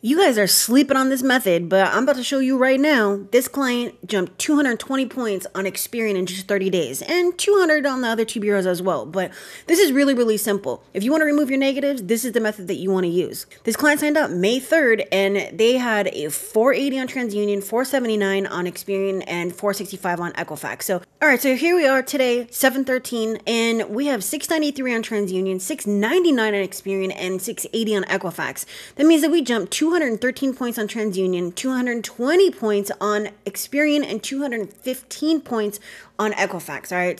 You guys are sleeping on this method, but I'm about to show you right now. This client jumped 220 points on Experian in just 30 days and 200 on the other two bureaus as well. But this is really, really simple. If you want to remove your negatives, this is the method that you want to use. This client signed up May 3rd and they had a 480 on TransUnion, 479 on Experian, and 465 on Equifax. So, all right, so here we are today, 713, and we have 693 on TransUnion, 699 on Experian, and 680 on Equifax. That means that we jumped 213 points on TransUnion, 220 points on Experian, and 215 points on Equifax. All right.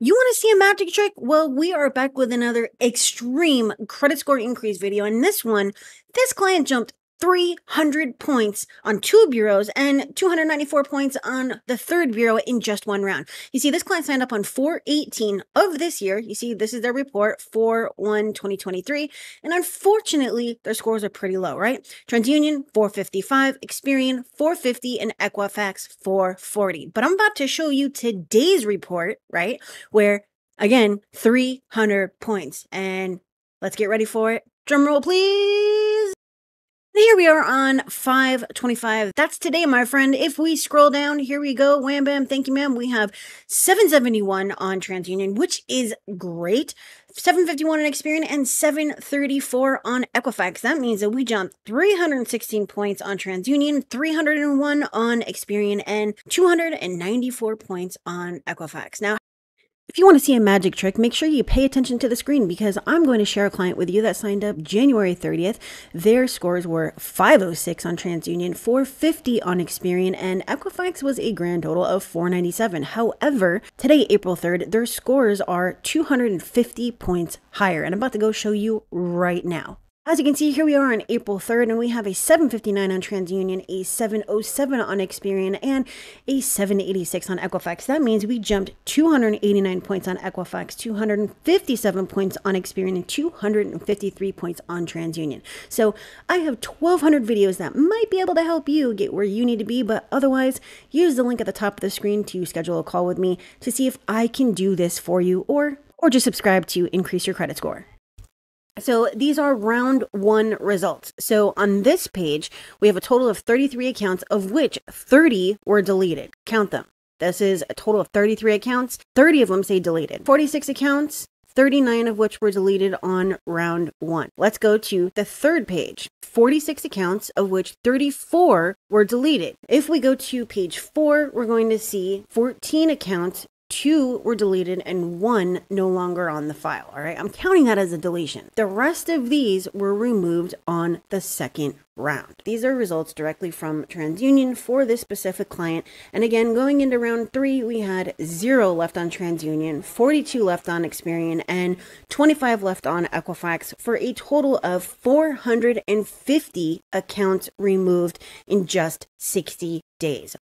You want to see a magic trick? Well, we are back with another extreme credit score increase video. And this one, this client jumped 300 points on two bureaus and 294 points on the third bureau in just one round. You see, this client signed up on 418 of this year. You see, this is their report for 1 2023. And unfortunately, their scores are pretty low, right? TransUnion 455, Experian 450, and Equifax 440. But I'm about to show you today's report, right? Where again, 300 points. And let's get ready for it. Drum roll, please. We are on 525. That's today, my friend. If we scroll down, here we go. Wham bam. Thank you, ma'am. We have 771 on TransUnion, which is great. 751 on Experian and 734 on Equifax. That means that we jumped 316 points on TransUnion, 301 on Experian, and 294 points on Equifax. Now, if you want to see a magic trick, make sure you pay attention to the screen because I'm going to share a client with you that signed up January 30th. Their scores were 506 on TransUnion, 450 on Experian, and Equifax was a grand total of 497. However, today, April 3rd, their scores are 250 points higher, and I'm about to go show you right now. As you can see, here we are on April 3rd, and we have a 759 on TransUnion, a 707 on Experian, and a 786 on Equifax. That means we jumped 289 points on Equifax, 257 points on Experian, and 253 points on TransUnion. So I have 1,200 videos that might be able to help you get where you need to be, but otherwise, use the link at the top of the screen to schedule a call with me to see if I can do this for you, or or just subscribe to increase your credit score. So these are round one results. So on this page, we have a total of 33 accounts, of which 30 were deleted. Count them. This is a total of 33 accounts. 30 of them say deleted. 46 accounts, 39 of which were deleted on round one. Let's go to the third page 46 accounts, of which 34 were deleted. If we go to page four, we're going to see 14 accounts two were deleted and one no longer on the file. All right, I'm counting that as a deletion. The rest of these were removed on the second round. These are results directly from TransUnion for this specific client. And again, going into round three, we had zero left on TransUnion, 42 left on Experian, and 25 left on Equifax for a total of 450 accounts removed in just 60 days.